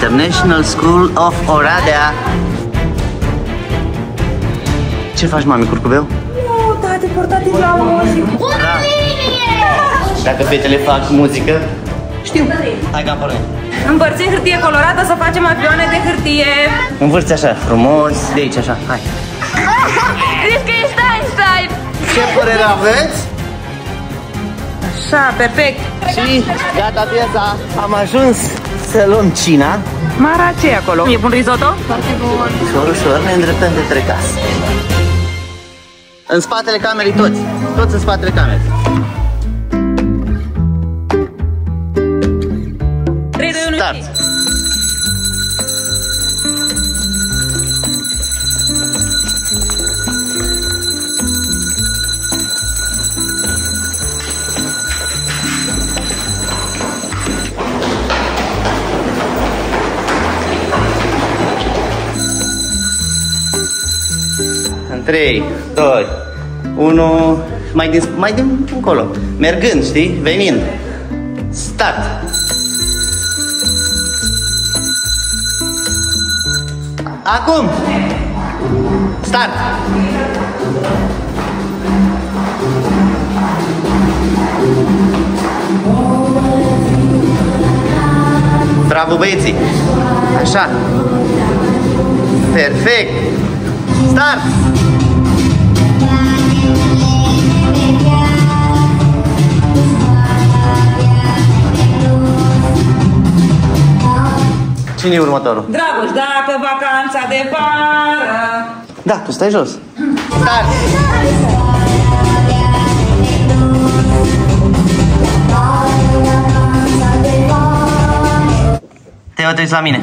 International School of Oradea. Ce faci, mami, curcubeu? Nu, tati, portativ la muzică. Da. Dacă fetele fac muzică, știu. Hai că am pornit. Împărțim hârtie colorată să facem avioane de hârtie. Învârți așa, frumos, de aici, așa, hai. Crezi că ești Einstein? Ce părere aveți? Așa, perfect. Și gata piesa, am ajuns să luăm cina. Mara, ce e acolo? E bun risotto? Ușor, ușor, ne îndreptăm către casă. În spatele camerei toți, toți în spatele camerei. 3, 2, 1, Start! 3, 2, 1, mai din, mai din încolo. Mergând, știi? Venind. Start! Acum! Start! Bravo băieții! Așa! Perfect! Start! Cine e următorul? Dragoș, dacă vacanța de vară Da, tu stai jos. Start! Te uiți la mine.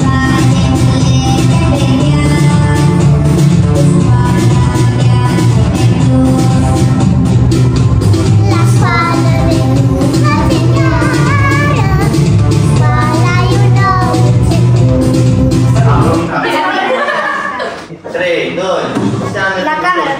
3, 2, La cameră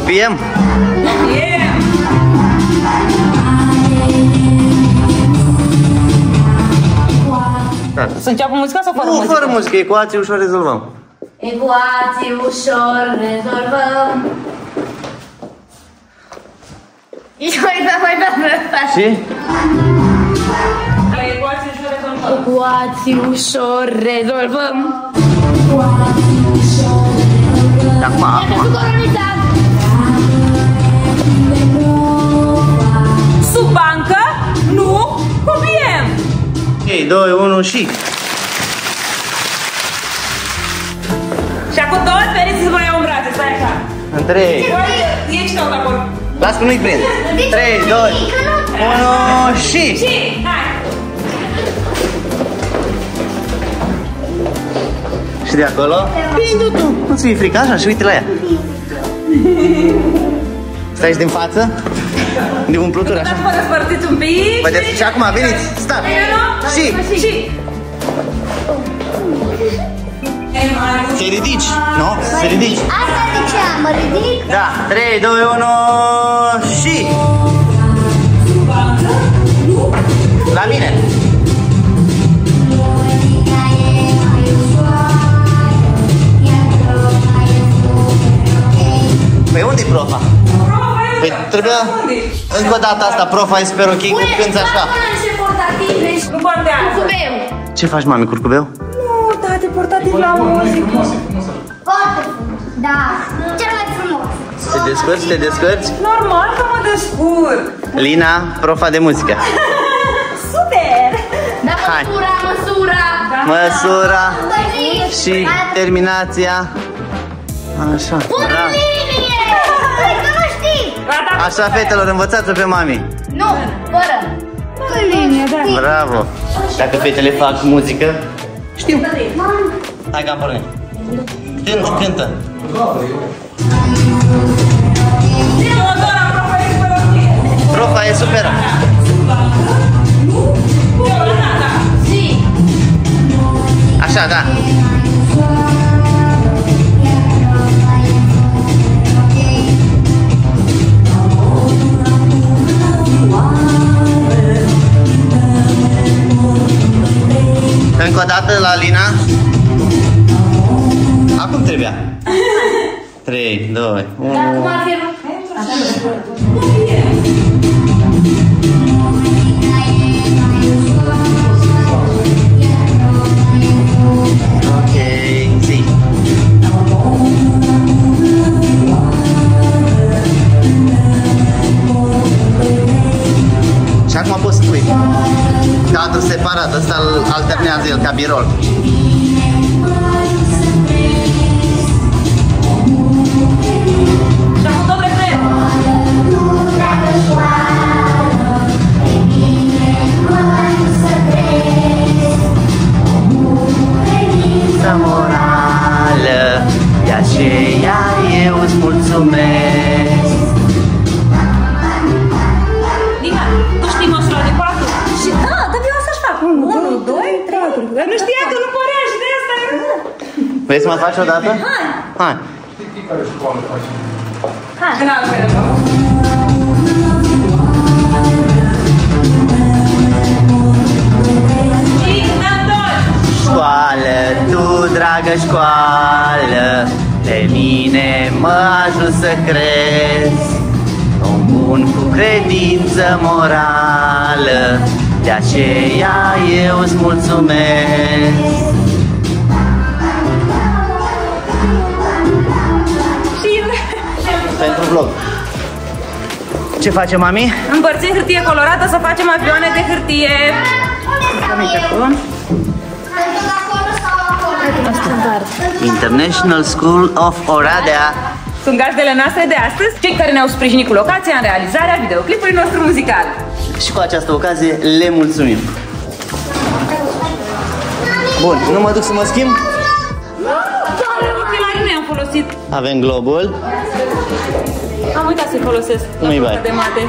Copiem? Yeah. Să înceapă muzica sau fără Nu, muzică? fără muzică, ecuații ușor rezolvăm. Ecuații ușor rezolvăm Mai da, mai da, mai da Și? La ecuații și rezolvăm. Ecuații ușor rezolvăm Acum, acum. 3, 2, 1 și... Și acum toți veniți să vă iau în brațe, stai așa. În 3, Ești tot acolo. las că nu-i prind. 3, 2, 1 și... Și, hai. Și de acolo? Prinde tu. Nu-ți fii frică așa și uite la ea. Stai și din față? De umplutură așa. Dați vă despărțiți un pic. Vedeți? Și acum veniți. Start. Și Și. E mai te ridici. Nu? Te ridici. Asta ziceam, mă ridic Da. 3, 2, 1 și... La mine. Păi unde-i profa? Păi trebuia... Încă o dată asta, profa e super ok cu cânti așa. Nu contează. Ce faci, mami, curcubeu? Nu, tati, portativ la muzică. Foarte frumos Da, cel mai frumos Te descurci, te descurci? Normal că mă descurc. Lina, profa de muzică. Super! Da, Hai. măsura, măsura Măsura Păi, și terminația. Așa, Pune bravo. Gata? Așa, fetelor, învățați-o pe mami. Nu, fără Cu linie, da Bravo. Dacă fetele fac muzică, știu. Hai că am pornit. Cântă, cântă. Teodora, profa e super ok. Profa e super. Teodora, da. Așa, da. Încă o dată la Lina. Acum trebuia. 3, 2, 1. Dar cum ar fi Ok, zi. Și acum poți să pui cadru separat, ăsta îl alternează el ca birol. Vrei să mai faci o dată? Hai! Hai! În altfel. Și în doi. Școală, tu dragă școală, de mine mă ajut să crezi. Om bun cu credință morală, de aceea eu îți mulțumesc. Vlog. Ce face mami? împărțim hârtie colorată să facem avioane de hârtie. Microfon. International School of Oradea. Sunt gazdele noastre de astăzi, cei care ne-au sprijinit cu locația în realizarea videoclipului nostru muzical. Și cu această ocazie le mulțumim. Bun, nu mă duc să mă schimb? Ochelarii nu i-am folosit. Avem globul. Am uitat să-i folosesc. la Nu-i proba bai. de mate.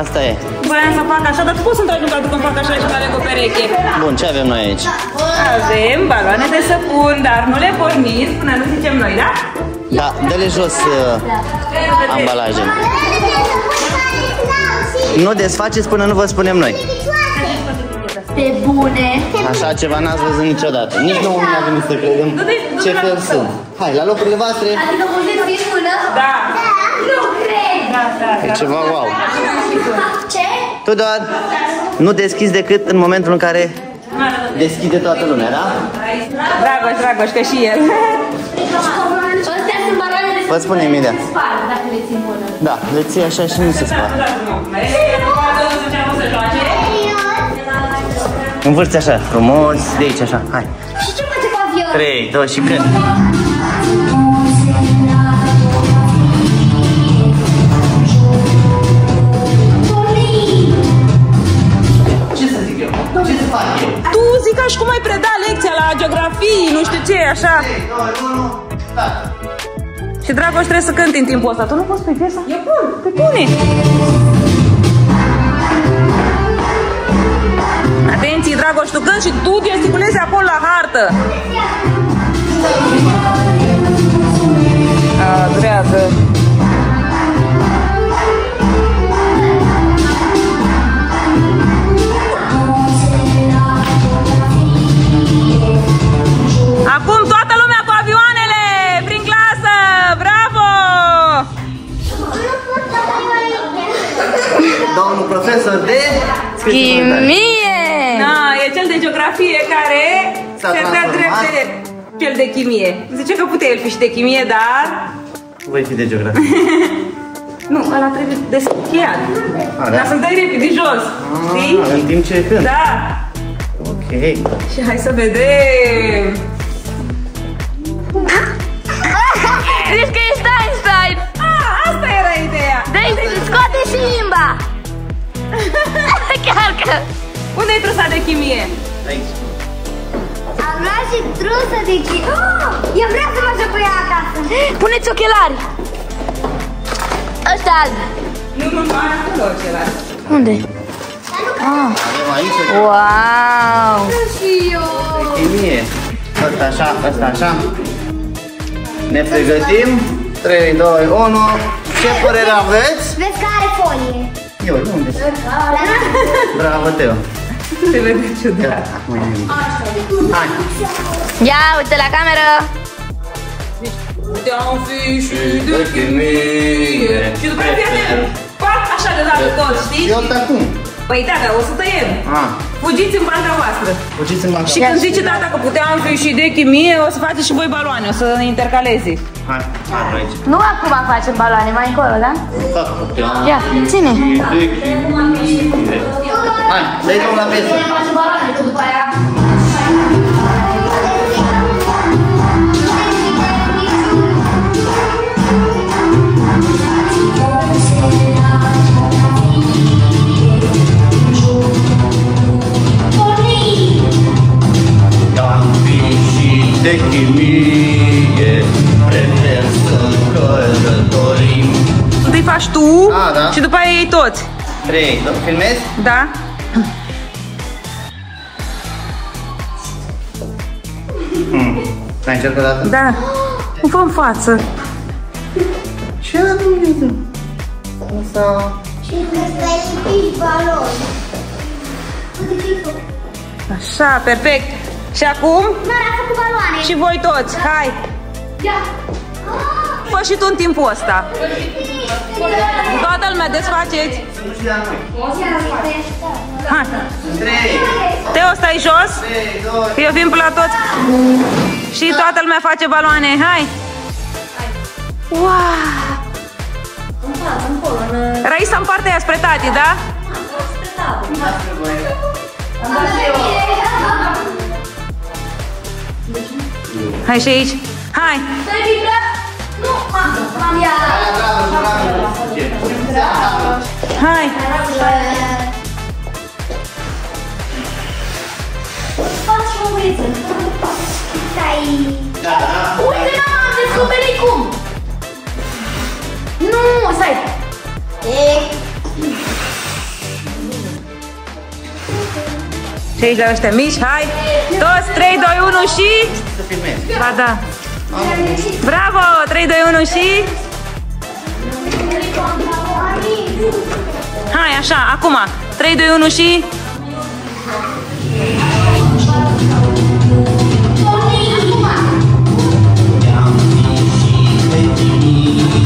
Asta e. Voiam să fac așa, dar tu poți să-mi tragi un cadru când fac așa și care cu pereche. Bun, ce avem noi aici? Avem baloane de săpun, dar nu le porniți până nu zicem noi, da? Da, dă-le jos uh, ambalajele. Nu desfaceți până nu vă spunem noi. Pe bune. Așa ceva n-ați văzut niciodată. Nici nouă nu ne-a venit să credem ce fel sunt. Hai, la locurile voastre. Adică puteți fi în mână? Da. Nu cred. Da, da, E da. ceva wow. Ce? Tu doar nu deschizi decât în momentul în care deschide toată lumea, da? Dragoș, Dragoș, că și el. Astea sunt baloane de Vă spune imediat. spart dacă le ții în mână. Da, le ții așa și nu se sparg. Învârți așa, frumos, de aici așa, hai. Și ce face cu avion? 3, 2 și când? Ca și cum ai preda lecția la geografie, nu știu ce, așa. 3, 2, 1, start! Și Dragoș trebuie să cânti în timpul ăsta. Tu nu poți pe piesa? Eu pun, pe pune. Atenție, Dragoș, tu cânti și tu gesticulezi acolo la hartă. A, S-a se dă transformat. drept de cel de chimie. Zice că putea el fi și de chimie, dar... Voi fi de geografie. Nu, ăla trebuie deschiat. A, da? Dar să-mi dai repede jos. Știi? Ah, în timp ce cânt. Da. Ok. Și hai să vedem. Crezi că ești Einstein? Ah, asta era ideea. Deci, scoate și limba! Chiar că... Unde e trusa de chimie? Aici. Luat și trusă, deci... Oh, eu vreau să mă joc cu ea acasă. Puneți ochelari. Ăsta alb. Nu, nu, nu, are acolo acela. Unde? Avem aici Wow! Și eu. chimie. Asta așa, asta așa. Ne pregătim. 3, 2, 1. Ce părere aveți? Vezi că are folie. Eu, unde sunt? La noi? Bravo, Teo. Se vede ciudat. Gata, acum e bine. Hai. Ia, uite la cameră! Te-am fi și de chimie. Și după aceea te fac așa de dată tot, știi? Eu sunt acum. Păi da, dar o să tăiem. Ah, Fugiți în banda voastră. fugiți în bancă. Și când zice tata că puteam fi și de chimie, o să faceți și voi baloane, o să intercalezi. Hai, hai aici. Nu acum facem baloane, mai încolo, da? Fac puteam. Ia, ține! De chimie. Hai, dai drumul la piesă. Am fi și de chimie Prefer să călătorim Întâi faci tu Ah, da. și după aia ei toți. 3, filmezi? Da? Mai încerc o dată? Da. Nu fă în față. Ce a Dumnezeu? Asta... Și să lipici balon. Așa, perfect. Și acum? Mara a făcut baloane. Și voi toți, hai! Ia. Fă și tu în timpul ăsta. Toată lumea desfaceți. Nu știu de la noi. Hai. 3, Teo, stai jos. 3, 2, Că eu vin pe la toți. Și toată lumea face baloane. Hai! Wow! Raisa în partea aia spre tati, da? Hai și aici. Hai! Nu, m-am m-am ia. Hai! Faci o viță. Stai. Gata, da? Uite, n-am am descoperit cum! Nu, stai! E, Și aici la ăștia mici, hai! Toți, 3, 2, 1 și... Să filmezi. Ba da! Bravo! 3, 2, 1 și... Hai, așa, acum! 3, 2, 1 și...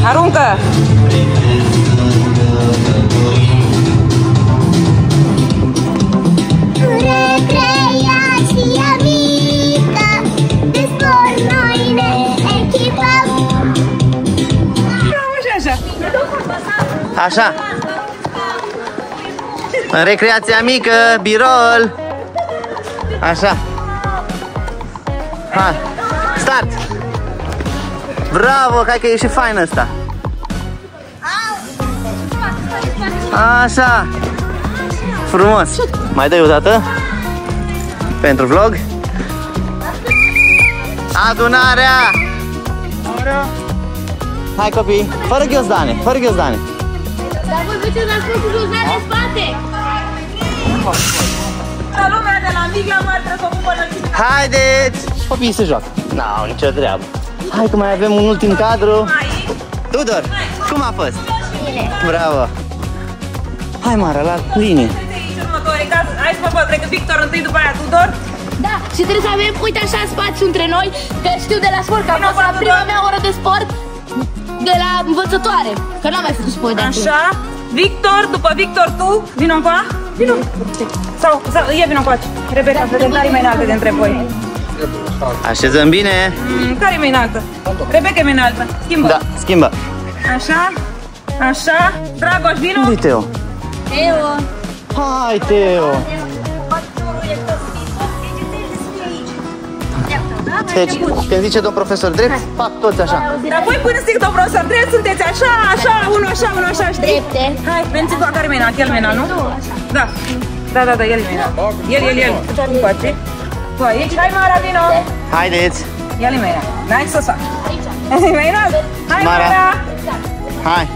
Aruncă! Așa. În recreația mică, birol. Așa. Hai. Start. Bravo, hai că e și fain ăsta. Așa. Frumos. Mai dai o dată? Pentru vlog. Adunarea. Hai copii, fără ghiozdane, fără ghiozdane. Dar voi vedeți la spus cu juzare în spate! La lumea de la mic la mare trebuie să o pupă înălțime. Haideți! Copiii se joacă. N-au nicio treabă. Hai că mai avem un ultim cadru. Mai Tudor, cum a fost? Bravo! Hai, Mara, la linie. aici următoare caz. Hai să vă văd, cred că Victor întâi, după aia Tudor. Da, și trebuie să avem, uite așa, spațiu între noi, că știu de la sport, că am fost la prima mea oră de sport de la învățătoare, că n-am mai făcut sport de atunci. Așa. Victor, după Victor tu, vino încoa. Vino. Sau, sau, ia vino încoace. Repede, să vedem care e mai înaltă dintre voi. Așezăm bine. Mm, care e mai înaltă? Rebecca e mai înaltă. Schimbă. Da, schimbă. Așa. Așa. Dragoș, vino. Unde Teo? Eu, Hai, Teo! Deci, când zice domn profesor drept, fac toți așa. Dar voi până zic, domn profesor, drept sunteți așa, așa, unul așa, unul așa, știi? drepte. Hai, veniți cu care e mai înalt, el mai înalt, nu? Da. Da, da, da, el e mai înalt. El, el, el. Încoace. Tu aici? Hai, Mara, vino! Haideți! Ia limena. N-ai să fac. Limena? Hai, Mara. Mara! Hai!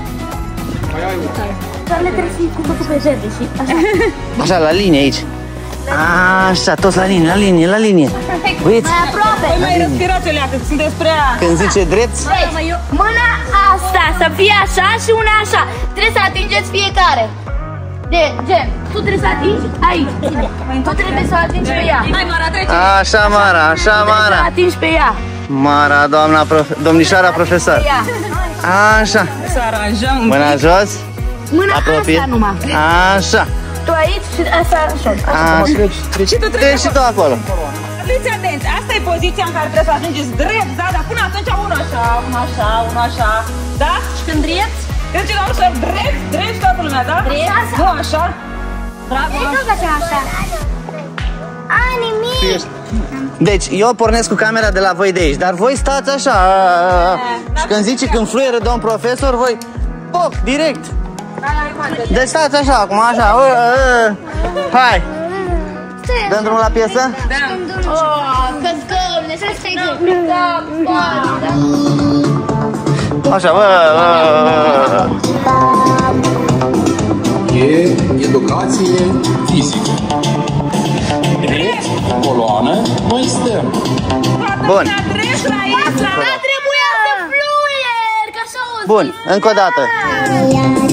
Doar le trebuie să-i cu făcut pe jerde și așa. Așa, la linie aici. Așa, toți la linie, la linie, la linie. Uiți, Mai aproape. Păi mai respirați o leacă, că sunteți prea... când zice drept, Deci, mâna asta să fie așa și una așa. Trebuie să atingeți fiecare. De, gen, tu trebuie să atingi aici. Tu trebuie să o atingi pe ea. Hai, Mara, trece! așa Mara, așa Trebuie să Mara. atingi pe ea. Mara, doamna, prof- domnișoara profesor. Pe ea. Așa, Să aranjăm un mâna jos, Mâna apropie. asta numai. Așa, Tu aici și asta așa. așa. Și tu Treci treci și tu acolo. Fiți atenți, asta e poziția în care trebuie să ajungeți drept, da? Dar până atunci unul așa, unul așa, unul așa, da? Și când drept, Deci la ușor drept, drept toată lumea, da? Drept. Nu așa? bravo. Nu facem așa. A, nimic. Deci, eu pornesc cu camera de la voi de aici, dar voi stați așa. Și când zice când fluieră domn profesor, voi, poc, direct. Deci stați așa, acum, așa. ă, ă. Hai, dăm drumul la piesă? Da. Oh, căscăm, ne să stai de cap, spate, da. Așa, bă, bă. E educație fizică. Drept, coloană, noi stăm. Bun. La drept, la aici, la... Dar trebuia să fluier, că așa o Bun, încă o dată.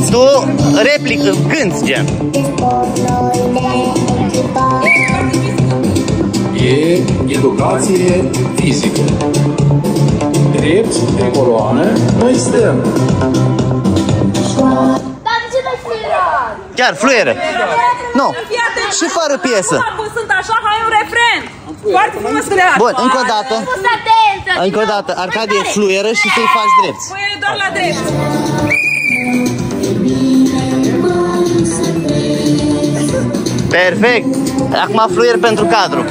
Tu replică, cânti, gen. E educație fizică. Drept, pe coloană, noi stăm. Dar de ce n-ai fluierat? Chiar, fluieră. Nu, Fii atent. și fără piesă. Acum sunt așa, hai un refren. Foarte frumos că le Bun, încă o dată. Fost atentă! Încă o dată, Arcadie, fluieră și să-i faci drept. Păi doar la drept. Perfect. Acum fluier pentru cadru.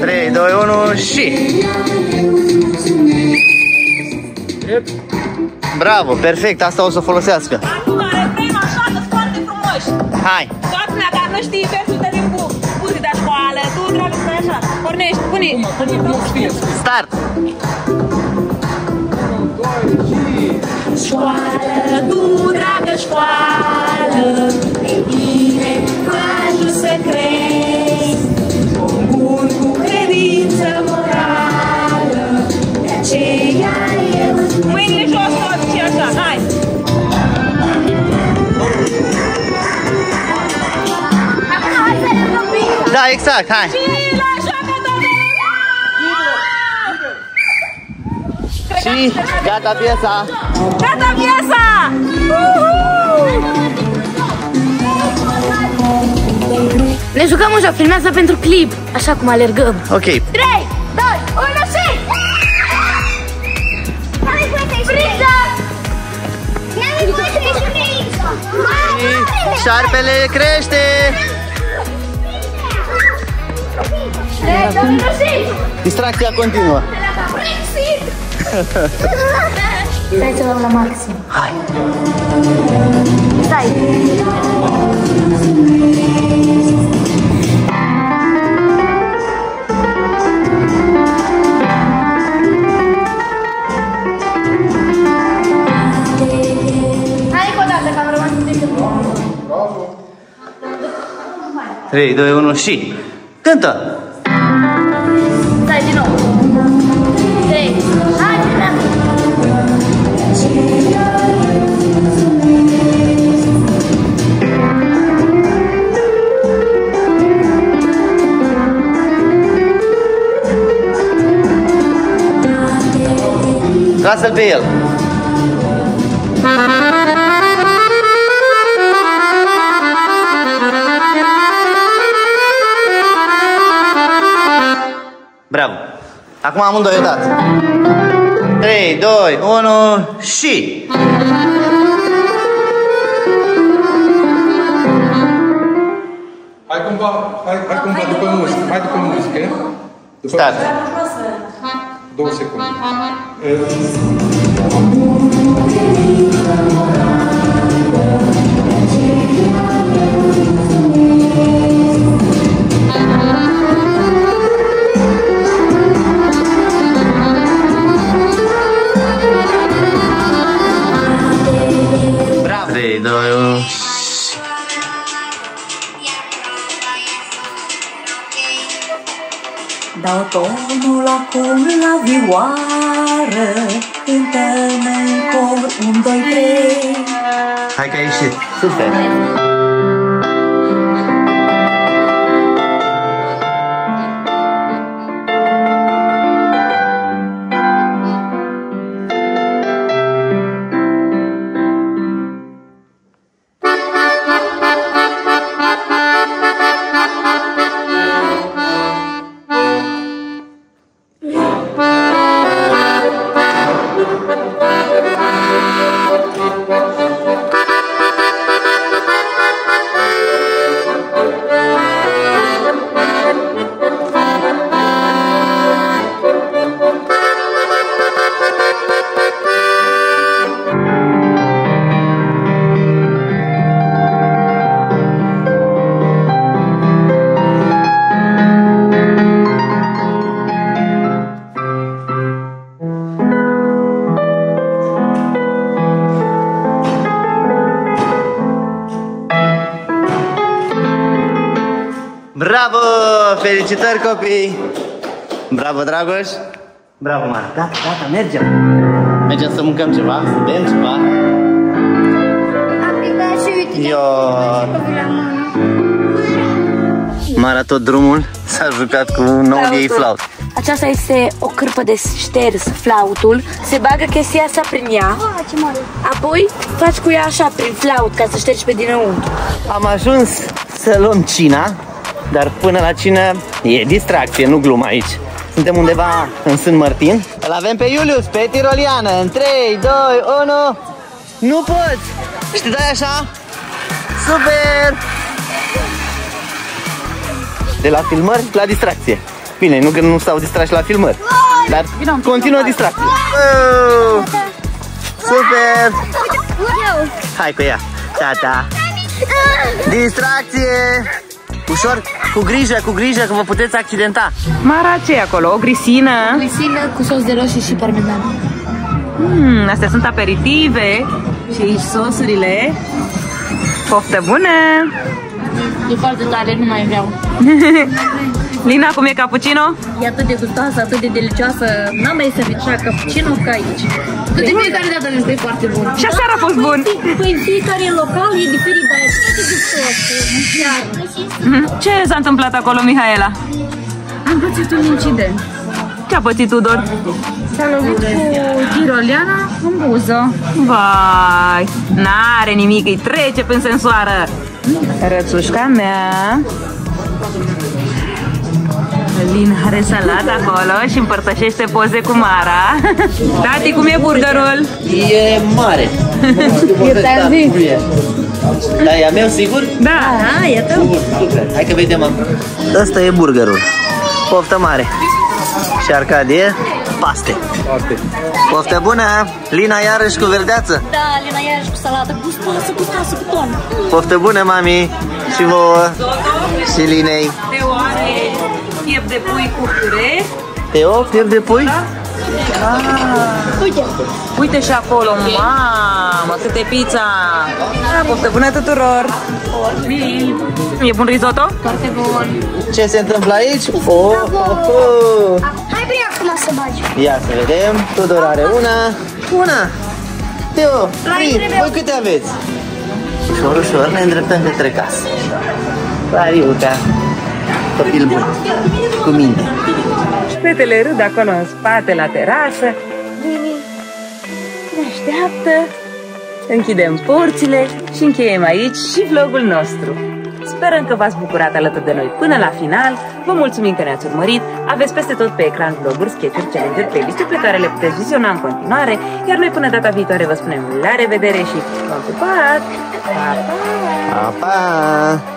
3, 2, 1 și... Drept, Bravo, perfect, asta o să folosească. Acum refren așa, că foarte frumoși. Hai. Toată lumea care nu știe Pornești, pune nu știți. Start. Școală, tu, dragă școală, e bine că ajungi să crezi. Om bun cu credință morală, de aceea eu... Mâinile jos toți și așa, hai! Acum hai să ne copii! Da, exact, hai. Și Și gata piesa. Gata piesa! Ne jucăm un joc, filmează pentru clip, așa cum alergăm. Ok. 3, 2, 1 și... N-am voie să ieșim Priză! N-am voie să ieșim de aici. Mare! Șarpele crește. 3, 2, 1 și... Distracția continuă. Stai să luăm la maxim. Hai. Stai. Hai încă o dată, că am rămas în decât. 3, 2, 1 și... Cântă! Lasă-l pe el. Bravo. Acum amândoi odată. 3, 2, 1 și... Hai cumva, hai, hai cumva după muzică, hai după muzică. După Start. 12 con... eh, Autonul acum la vioară Cântăm în cor, un, doi, trei Hai că ai ieșit. Super. Bravo! Felicitări copii! Bravo, Dragoș! Bravo, Mara! Gata, gata, mergem! Mergem să mâncăm ceva, să bem ceva. Am dat și uite. Eu... La mână. Mara tot drumul s-a jucat cu un nou ei flaut. Aceasta este o cârpă de șters flautul. Se bagă chestia asta prin ea. Ah, ce mare. Apoi faci cu ea așa prin flaut ca să ștergi pe dinăuntru. Am ajuns să luăm cina, dar până la cină e distracție, nu glumă aici. Suntem undeva în Sân Martin. Îl avem pe Iulius, pe tiroliană, în 3, 2, 1... Nu poți! Și te dai așa? Super! De la filmări la distracție. Bine, nu că nu stau distrași la filmări, dar continuă distracție. Wow! Super! Eu. Hai cu ea. Tata. Distracție! Ușor, cu grijă, cu grijă, că vă puteți accidenta. Mara, ce e acolo? O grisină? Grisină cu sos de roșii și parmezan. Hmm, astea sunt aperitive. Și aici sosurile. Poftă bună! E foarte tare, nu mai vreau. Lina, cum e cappuccino? E atât de gustoasă, atât de delicioasă. N-am mai servit așa cappuccino ca aici. Că de fiecare dată ne este foarte bun. Și aseară a fost bun. Păi fiecare local e diferit, dar e atât de gustos. Chiar. Mhm. Ce s-a întâmplat acolo, Mihaela? Am pățit un incident. Ce a pățit Tudor? S-a lovit cu tiroliana în buză. Vai, n-are nimic, îi trece până se însoară. Rățușca mea. Lina are salat acolo și împărtășește poze cu Mara. Tati, cum e burgerul? E mare. Da, e a meu, sigur? Da. Da, e tău. Super. Hai că vedem acum. Ăsta e burgerul. Poftă mare. Și Arcadie, paste. Paste. Poftă bună! Lina iarăși cu verdeață. Da, Lina iarăși cu salată gustoasă, gustoasă cu ton. Poftă bună, mami! Și vouă! Și Linei. Teo are piept de pui cu pure. Teo, piept de pui? Uite. Uite și acolo, mamă, câte pizza! Ah, poftă bună tuturor! E bun risotto? Foarte bun. Ce se întâmplă aici? Oh, oh, oh. Hai bine acum să bagi. Ia să vedem. Tudor are una. Una. Teo, Ri, voi câte aveți? Ușor, ușor ne îndreptăm către casă. La Riuca. Copil bun. Cu minte. Fetele râd acolo în spate, la terasă. Vini ne așteaptă. Închidem porțile și încheiem aici și vlogul nostru. Sperăm că v-ați bucurat alături de noi până la final. Vă mulțumim că ne-ați urmărit. Aveți peste tot pe ecran vloguri, sketch-uri, challenge-uri, playlist pe care le puteți visiona în continuare. Iar noi până data viitoare vă spunem la revedere și v-am pupat! Pa, pa! Pa, pa!